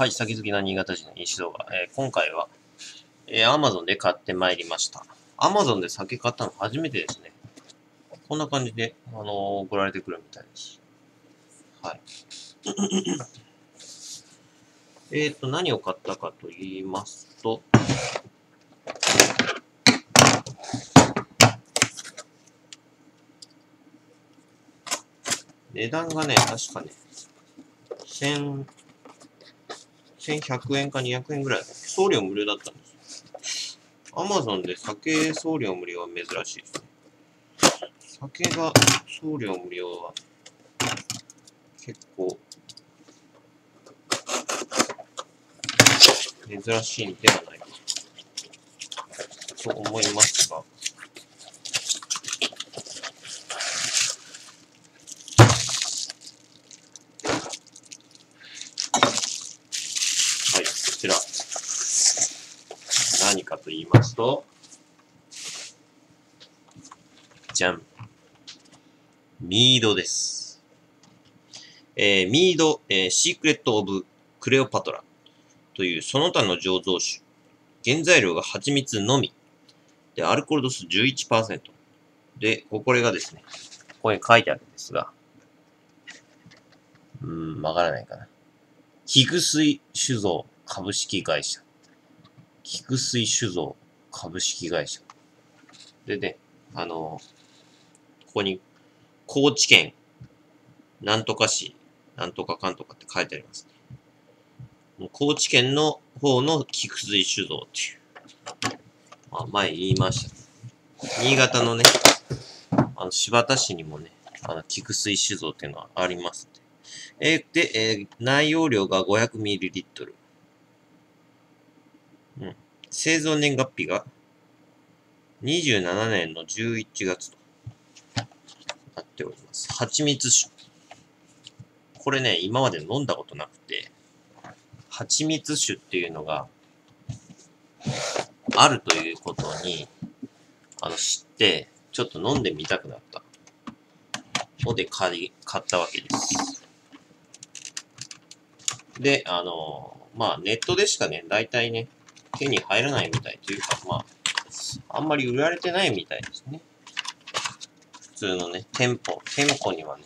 はい、先好きな新潟人の石動画。えー、今回は、えー、Amazon で買ってまいりました。Amazon で酒買ったの初めてですね。こんな感じで、あのー、送られてくるみたいです。はい。えっと、何を買ったかと言いますと、値段がね、確かね、千、1100円か200円ぐらい。送料無料だったんですアマゾンで酒送料無料は珍しいですね。酒が送料無料は結構珍しいんではないかと思いますが。ちら。何かと言いますと、じゃん。ミードです。えー、ミード、えー、シークレット・オブ・クレオパトラというその他の醸造酒。原材料が蜂蜜のみ。で、アルコール度数11%。で、これがですね、ここに書いてあるんですが、うーん、わからないかな。菊水酒造株式会社。菊水酒造株式会社。でね、あの、ここに、高知県、なんとか市、なんとかかんとかって書いてありますね。高知県の方の菊水酒造っていう。まあ、前言いました。新潟のね、あの、柴田市にもね、あの、菊水酒造っていうのはありますえー、で、えー、内容量が 500ml。うん。製造年月日が27年の11月となっております。蜂蜜酒。これね、今まで飲んだことなくて、蜂蜜酒っていうのがあるということに、あの、知って、ちょっと飲んでみたくなったので買い、買ったわけです。で、あの、まあ、ネットでしかね、大体ね、手に入らないみたいというか、まあ、あんまり売られてないみたいですね。普通のね、店舗、店舗にはね、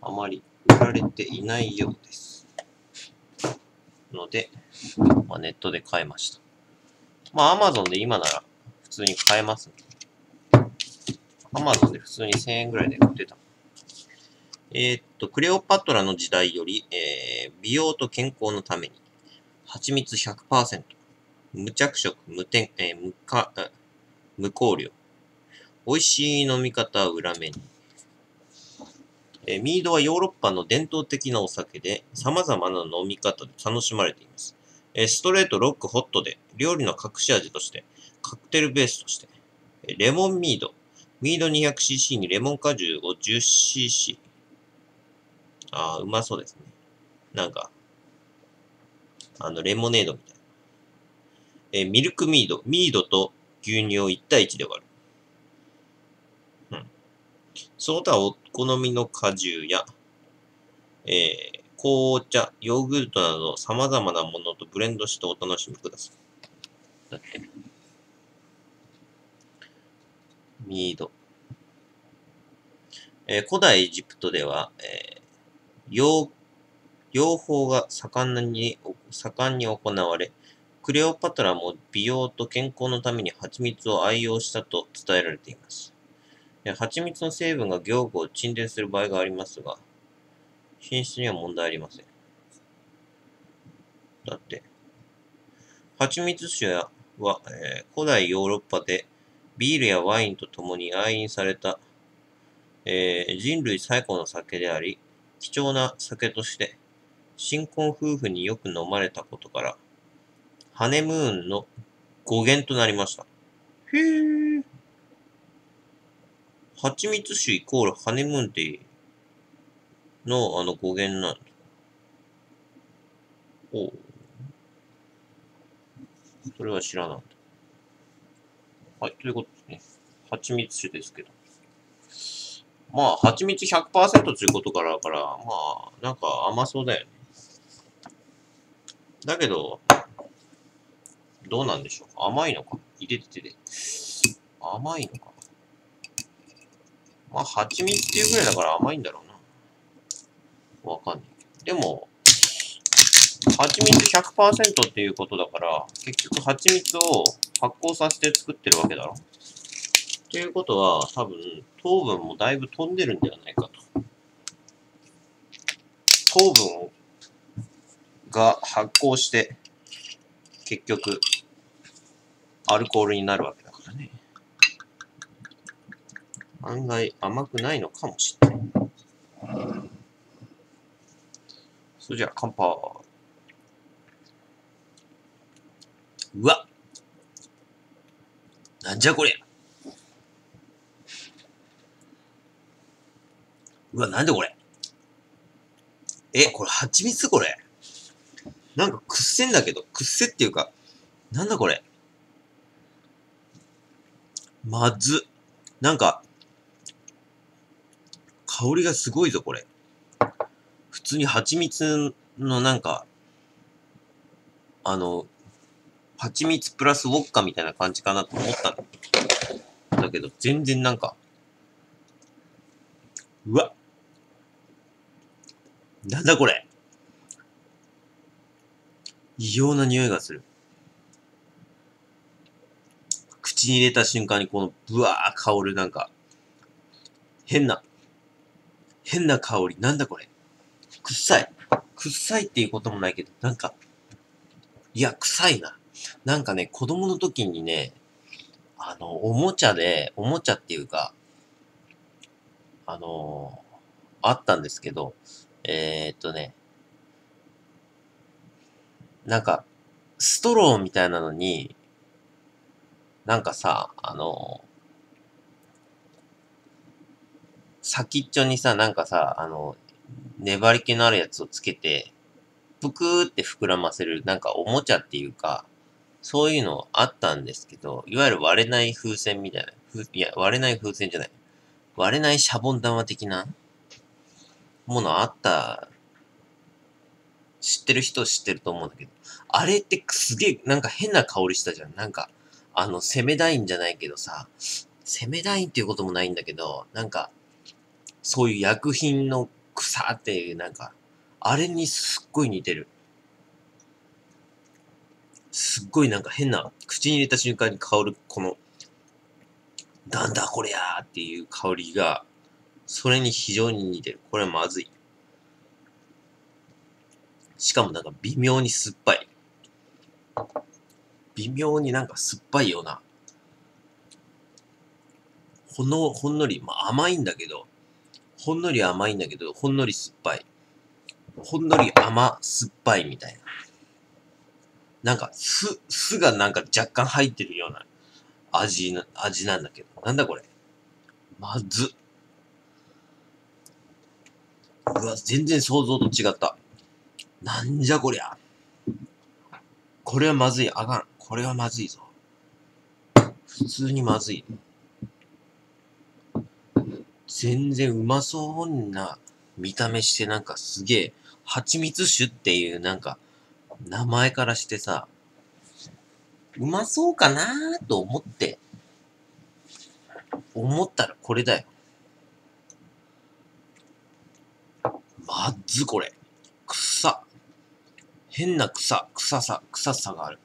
あまり売られていないようです。ので、まあ、ネットで買いました。まあ、Amazon で今なら普通に買えますね。Amazon で普通に1000円ぐらいで売ってた。えー、っと、クレオパトラの時代より、えー、美容と健康のために、蜂蜜100%。無着色、無添、えー、無か、無香料。美味しい飲み方は裏面に。えー、ミードはヨーロッパの伝統的なお酒で、様々な飲み方で楽しまれています。えー、ストレート、ロック、ホットで、料理の隠し味として、カクテルベースとして、えレモンミード。ミード 200cc にレモン果汁を 10cc。ああ、うまそうですね。なんか、あの、レモネードみたいな。えー、ミルクミード、ミードと牛乳を1対1で割る。うん。その他お好みの果汁や、えー、紅茶、ヨーグルトなど様々なものとブレンドしてお楽しみください。ミード。えー、古代エジプトでは、えー、養、養蜂が盛んに、盛んに行われ、クレオパトラも美容と健康のために蜂蜜を愛用したと伝えられています。蜂蜜の成分が凝固を沈殿する場合がありますが、品質には問題ありません。だって、蜂蜜酒は、えー、古代ヨーロッパでビールやワインと共に愛飲された、えー、人類最古の酒であり、貴重な酒として新婚夫婦によく飲まれたことから、ハネムーンの語源となりました。へー。蜂蜜酒イコールハネムーンってのあの語源なんだ。おそれは知らなんだ。はい、ということですね。蜂蜜酒ですけど。まあ、蜂蜜100%ということから、から、まあ、なんか甘そうだよね。だけど、どうなんでしょう甘いのか？入れてて。甘いのか？まあ、蜂蜜っていうぐらいだから甘いんだろうな。わかんない。でも、蜂蜜100%っていうことだから、結局蜂蜜を発酵させて作ってるわけだろ？ということは、多分、糖分もだいぶ飛んでるんではないかと。糖分が発酵して、結局、アルコールになるわけだからね。案外甘くないのかもしれない。それじゃあ乾杯。うわなんじゃこりゃ。うわ、なんでこれ。え、これ蜂蜜これ。なんかくっせんだけど、くっせっていうか、なんだこれ。まず。なんか、香りがすごいぞ、これ。普通に蜂蜜のなんか、あの、蜂蜜プラスウォッカみたいな感じかなと思ったんだけど、全然なんか、うわっなんだこれ異様な匂いがする。口に入れた瞬間にこのブワー香るなんか、変な、変な香り。なんだこれ。臭い。臭いっていうこともないけど、なんか、いや、臭いな。なんかね、子供の時にね、あの、おもちゃで、おもちゃっていうか、あのー、あったんですけど、えー、っとね、なんか、ストローみたいなのに、なんかさ、あの、先っちょにさ、なんかさ、あの、粘り気のあるやつをつけて、ぷくーって膨らませる、なんかおもちゃっていうか、そういうのあったんですけど、いわゆる割れない風船みたいな、いや、割れない風船じゃない。割れないシャボン玉的なものあった知ってる人知ってると思うんだけど、あれってすげえなんか変な香りしたじゃん。なんか、あの、セメダインじゃないけどさ、セメダインっていうこともないんだけど、なんか、そういう薬品の草っていうなんか、あれにすっごい似てる。すっごいなんか変な、口に入れた瞬間に香る、この、なんだこりゃーっていう香りが、それに非常に似てる。これはまずい。しかもなんか微妙に酸っぱい。微妙になんか酸っぱいような。ほの、ほんのり、まあ甘いんだけど、ほんのり甘いんだけど、ほんのり酸っぱい。ほんのり甘、酸っぱいみたいな。なんか、酢、酢がなんか若干入ってるような味な、味なんだけど。なんだこれ。まず。うわ、全然想像と違った。なんじゃこりゃ。これはまずい。あかん。これはまずいぞ。普通にまずい。全然うまそうな見た目してなんかすげえ、蜂蜜酒っていうなんか、名前からしてさ、うまそうかなーと思って、思ったらこれだよ。まずこれ。草。変な草、臭さ、臭さがある。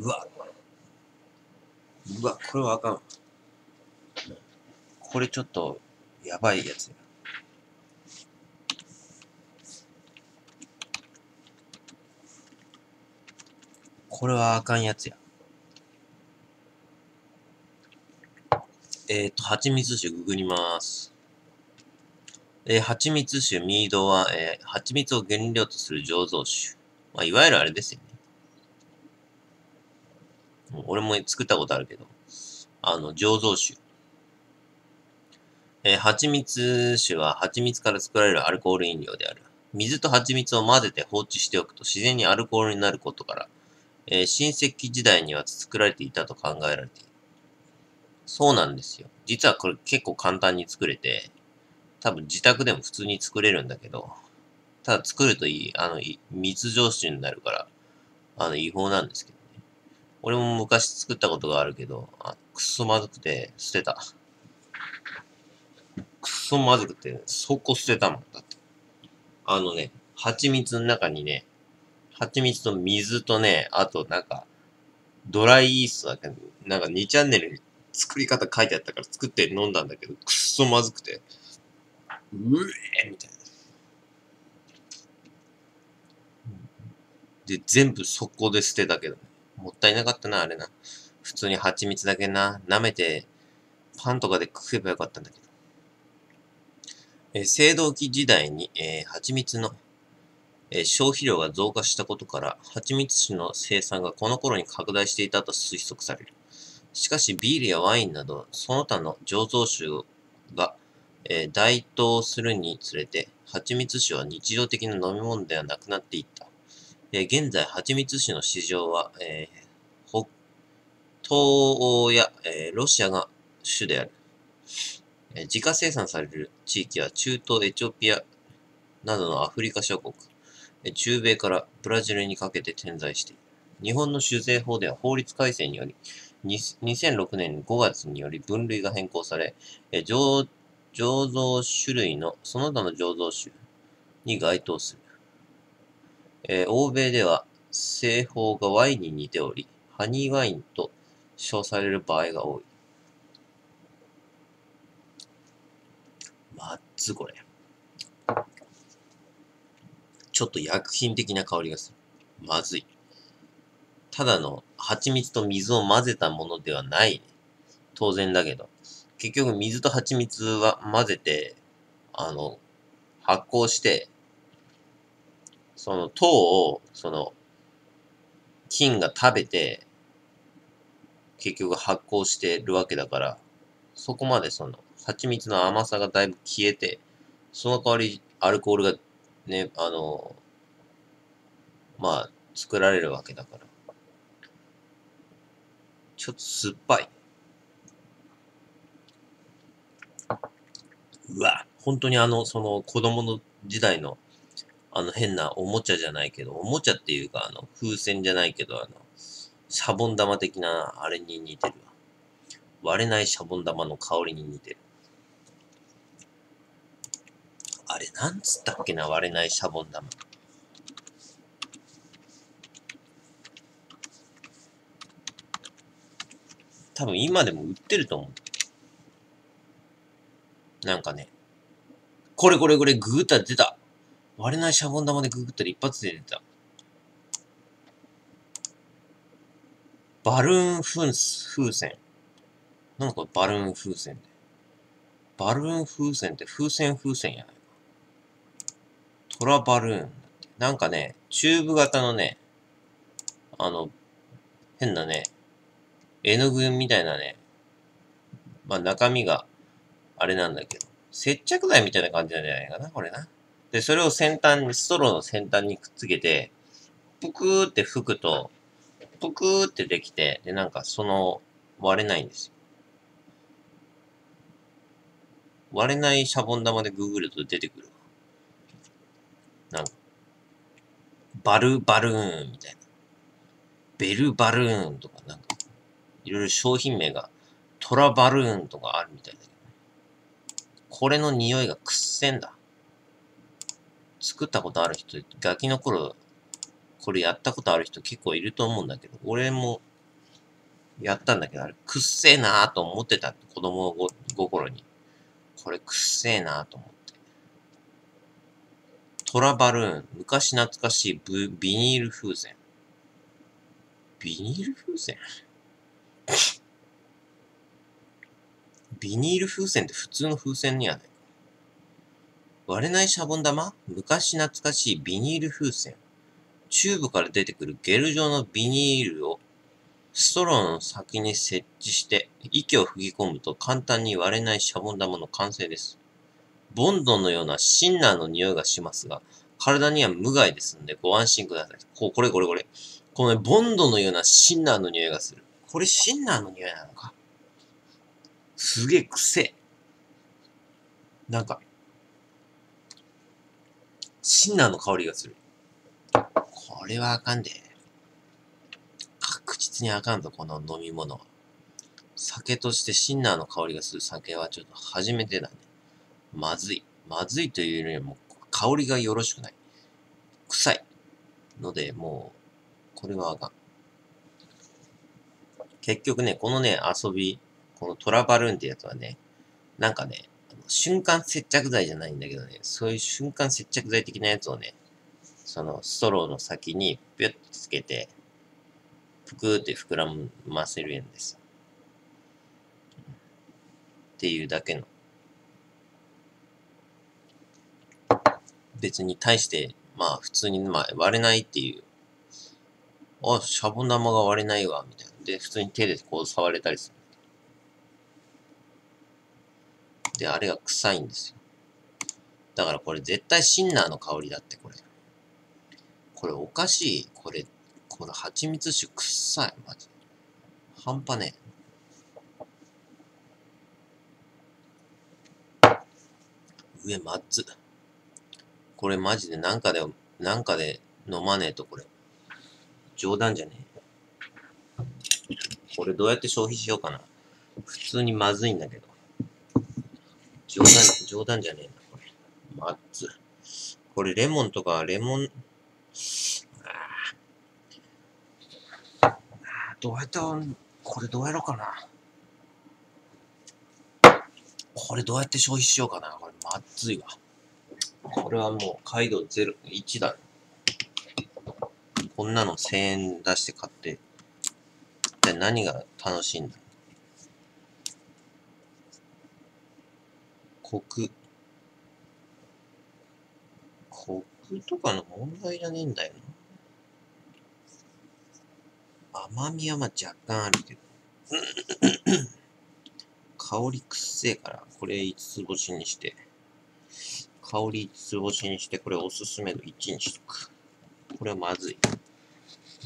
うわ。うわ、これはあかん。これちょっと、やばいやつや。これはあかんやつや。えっ、ー、と、蜂蜜酒ググります。えー、蜂蜜酒、ミードは、えー、蜂蜜を原料とする醸造酒。まあ、いわゆるあれですよね。俺も作ったことあるけど、あの、醸造酒。えー、蜂蜜酒は蜂蜜から作られるアルコール飲料である。水と蜂蜜を混ぜて放置しておくと自然にアルコールになることから、えー、新石器時代には作られていたと考えられている。そうなんですよ。実はこれ結構簡単に作れて、多分自宅でも普通に作れるんだけど、ただ作るといい、あの、密蒸酒になるから、あの、違法なんですけど。俺も昔作ったことがあるけど、あくっそまずくて捨てた。くっそまずくて、そこ捨てたもん。だって。あのね、蜂蜜の中にね、蜂蜜と水とね、あとなんか、ドライイーストだけ？ど、なんか2チャンネルに作り方書いてあったから作って飲んだんだけど、くっそまずくて、うえーみたいな。で、全部速攻で捨てたけどね。もったいなかったな、あれな。普通に蜂蜜だけな、舐めて、パンとかで食えばよかったんだけど。えー、青銅器時代に、えー、蜂蜜の、えー、消費量が増加したことから、蜂蜜酒の生産がこの頃に拡大していたと推測される。しかし、ビールやワインなど、その他の醸造酒が、えー、台頭するにつれて、蜂蜜酒は日常的な飲み物ではなくなっていった。えー、現在、蜂蜜酒の市場は、えー、東欧や、えー、ロシアが主である。えー、自家生産される地域は中東エチオピアなどのアフリカ諸国、え、中米からブラジルにかけて点在している。日本の酒税法では法律改正により、2006年5月により分類が変更され、え、醸造種類のその他の醸造種に該当する。えー、欧米では製法がワインに似ており、ハニーワインと称される場合が多い。まずこれ。ちょっと薬品的な香りがする。まずい。ただの蜂蜜と水を混ぜたものではない。当然だけど。結局水と蜂蜜は混ぜて、あの、発酵して、その糖を、その、菌が食べて、結局発酵してるわけだから、そこまでその、蜂蜜の甘さがだいぶ消えて、その代わりアルコールがね、あの、まあ、作られるわけだから。ちょっと酸っぱい。うわ、本当にあの、その子供の時代の、あの変なおもちゃじゃないけど、おもちゃっていうか、あの、風船じゃないけど、あの、シャボン玉的なあれに似てるわ。割れないシャボン玉の香りに似てる。あれ、なんつったっけな、割れないシャボン玉。多分今でも売ってると思う。なんかね、これこれこれググった出た。割れないシャボン玉でググったら一発で出た。バルーン風船。なんかバルーン風船で。バルーン風船って風船風船やないか。トラバルーン。なんかね、チューブ型のね、あの、変なね、絵の具みたいなね、まあ中身があれなんだけど、接着剤みたいな感じなんじゃないかな、これな。で、それを先端に、ストローの先端にくっつけて、ぷくーって吹くと、ぷくーってできて、で、なんかその、割れないんですよ。割れないシャボン玉でググると出てくる。なんか、バル、バルーンみたいな。ベルバルーンとかなんか、いろいろ商品名がトラバルーンとかあるみたいだけど、これの匂いがくっせんだ。作ったことある人、ガキの頃、これやったことある人結構いると思うんだけど、俺もやったんだけど、あれくっせえなーと思ってた。子供心に。これくっせえなーと思って。トラバルーン、昔懐かしいビニール風船。ビニール風船？ビニール風船って普通の風船にはない。割れないシャボン玉？昔懐かしいビニール風船。チューブから出てくるゲル状のビニールをストローの先に設置して息を吹き込むと簡単に割れないシャボン玉の完成です。ボンドのようなシンナーの匂いがしますが、体には無害ですのでご安心ください。こうこれこれこれ。このね、ボンドのようなシンナーの匂いがする。これシンナーの匂いなのか？すげえ癖。なんか、シンナーの香りがする。これはあかんで。確実にあかんぞ、この飲み物は。酒としてシンナーの香りがする酒はちょっと初めてだね。まずい。まずいというよりも、香りがよろしくない。臭い。ので、もう、これはあかん。結局ね、このね、遊び、このトラバルーンってやつはね、なんかね、瞬間接着剤じゃないんだけどね、そういう瞬間接着剤的なやつをね、そのストローの先にピュッとつけて、ぷくーって膨らませるんです。っていうだけの。別に対して、まあ普通に、まあ割れないっていう。あ、シャボン玉が割れないわ、みたいな。で、普通に手でこう触れたりする。で、あれが臭いんですよ。だからこれ絶対シンナーの香りだって、これ。これおかしい。これ、これ蜂蜜酒臭い。マジ。半端ねえ。上まず。これマジでなんかで、なんかで飲まねえとこれ。冗談じゃねえ。これどうやって消費しようかな。普通にまずいんだけど。冗談、冗談じゃねえな、これ。まず。これレモンとか、レモン、ああ、どうやって、これどうやろうかな。これどうやって消費しようかな。これまずいわ。これはもう、街道0、1だ。こんなの1000円出して買って、一体何が楽しいんだコク。コクコクとかの問題じゃねえんだよな。甘みはまあ若干あるけど。香りくっせえから、これ5つ星にして、香り5つ星にして、これおすすめの1にしとく。これはまずい。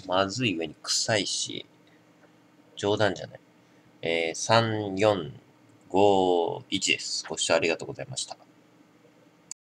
まずい上に臭いし、冗談じゃない。えー、3、4、5、1です。ご視聴ありがとうございました。